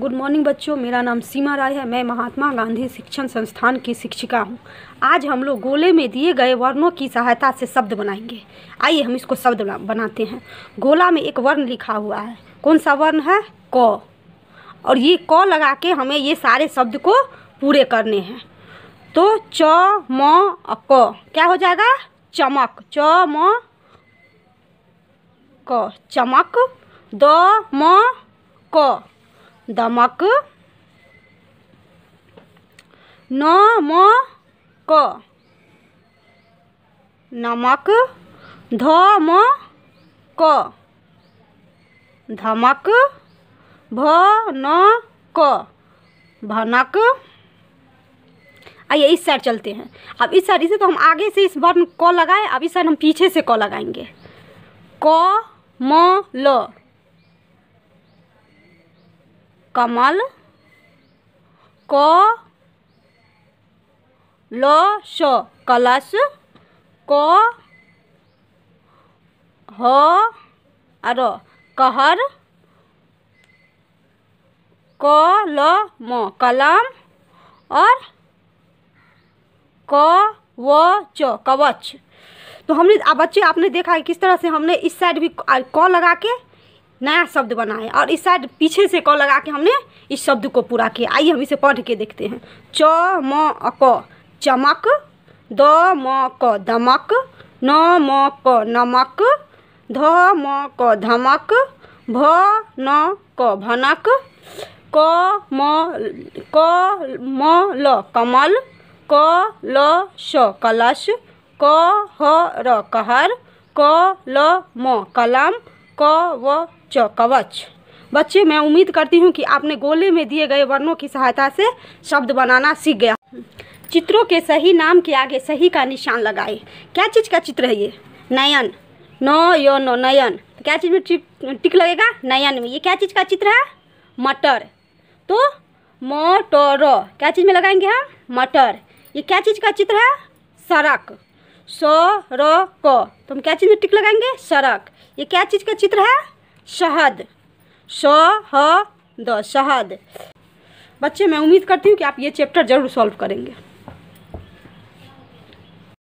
Good morning बच्चों। मेरा नाम सीमा राय है। मैं महात्मा गांधी शिक्षण संस्थान की शिक्षिका हूँ। आज हम लोग गोले में दिए गए वर्णों की सहायता से शब्द बनाएँगे। आइए हम इसको शब्द बनाते हैं। गोला में एक वर्ण लिखा हुआ है। कौन सा वर्ण है? क। और ये क लगा के हमें ये सारे शब्द को पूरे करने हैं। तो च, म, क। क्या हो जाएगा? चमक। च, म, क। चमक। द, म, क। दमक। न म क नमक। ध म क धमक। भ न क भनक। आइए, इस साइड चलते हैं। अब इस साइड, इसे तो हम आगे से इस वर्ण क लगाए, अब इस साइड हम पीछे से क लगाएँगे। क म ल कमल क ल श, कलश क ह र कहर क ल म, कलम और क व च, कवच। तो हमने बच्चे, आपने देखा है किस तरह से हमने इस साइड भी क लगा के नया शब्द बनाए और इस साइड पीछे से क लगा के हमने इस शब्द को पूरा किया। आइए हम इसे पढ़ के देखते हैं। च म क चमक द म क दमक न म क नमक ध म क धमक भ न क भनक क म क म ल कमल क ल श कलश क ह र कहर क ल म कलम क, व, च, कवच। बच्चे, मैं उम्मीद करती हूँ कि आपने गोले में दिए गए वर्णों की सहायता से शब्द बनाना सीख गया। चित्रों के सही नाम के आगे सही का निशान लगाए। क्या चीज़ का चित्र है ये? नयन। नो, यो, नो, नयन। क्या चीज़ में टिक लगेगा? नयन में। ये क्या चीज़ का चित्र है? मटर। तो मोटर। क्या चीज़ में लगाएँगे हम? मटर। ये क्या चीज़ का चित्र है? सड़क सड़क तो हम क्या चीज़ में टिक लगाएँगे? सड़क ये क्या चीज़ का चित्र है? शहद। स शहद शहद। बच्चे, मैं उम्मीद करती हूँ कि आप ये चैप्टर ज़रूर सॉल्व करेंगे।